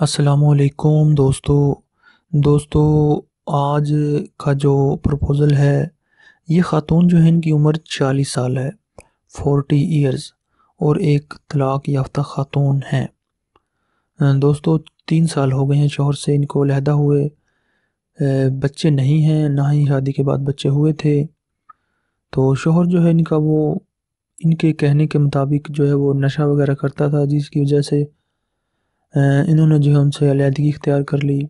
असलकुम दोस्तों। दोस्तों, आज का जो प्रपोज़ल है, ये ख़ातून जो है इनकी उम्र चालीस साल है, फोर्टी इयर्स और एक तलाक़ याफ्ता ख़ातून हैं। दोस्तों, तीन साल हो गए हैं शोहर से इनको अलहदा हुए। बच्चे नहीं हैं, ना ही शादी के बाद बच्चे हुए थे। तो शोहर जो है इनका वो, इनके कहने के मुताबिक जो है वो नशा वगैरह करता था, जिसकी वजह से इन्होंने जो है उनसे अलहदगी इख्तियार कर ली।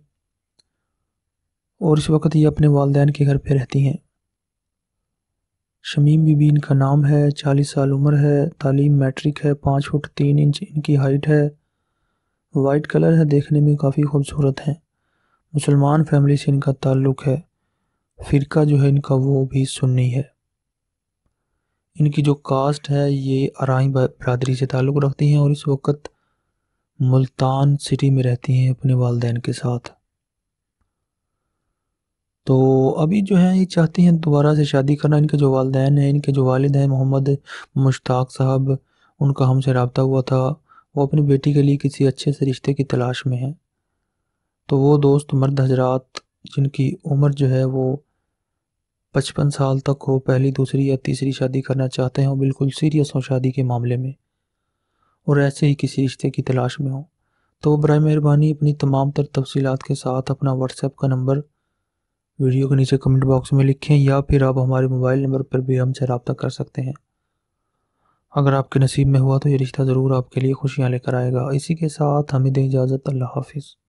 और इस वक्त ये अपने वालदेन के घर पे रहती हैं। शमीम बीबी इनका नाम है, चालीस साल उम्र है, तालीम मैट्रिक है, पाँच फुट तीन इंच इनकी हाइट है। वाइट कलर है, देखने में काफ़ी खूबसूरत हैं। मुसलमान फैमिली से इनका ताल्लुक़ है। फ़िरका जो है इनका वो भी सुन्नी है। इनकी जो कास्ट है, ये आरई बरदरी से ताल्लुक़ रखती हैं और इस वक्त मुल्तान सिटी में रहती हैं अपने वालदेन के साथ। तो अभी जो है, ये चाहती हैं दोबारा से शादी करना। इनके जो वालदेन हैं, इनके जो वालद हैं, मोहम्मद मुश्ताक साहब, उनका हमसे रबता हुआ था। वो अपनी बेटी के लिए किसी अच्छे से रिश्ते की तलाश में हैं। तो वो दोस्त मर्द हजरात, जिनकी उम्र जो है, वो पचपन साल तक हो, पहली, दूसरी या तीसरी शादी करना चाहते हैं, वो बिल्कुल सीरियस हो शादी के मामले में। और ऐसे ही किसी रिश्ते की तलाश में हो। तो बर मेहरबानी अपनी तमाम तर तफसीत के साथ अपना व्हाट्सएप का नंबर वीडियो के नीचे कमेंट बॉक्स में लिखें या फिर आप हमारे मोबाइल नंबर पर भी हमसे रबता कर सकते हैं। अगर आपके नसीब में हुआ तो ये रिश्ता ज़रूर आपके लिए खुशियाँ लेकर आएगा। इसी के साथ हमें दें इजाज़त। अल्लाह हाफिज़।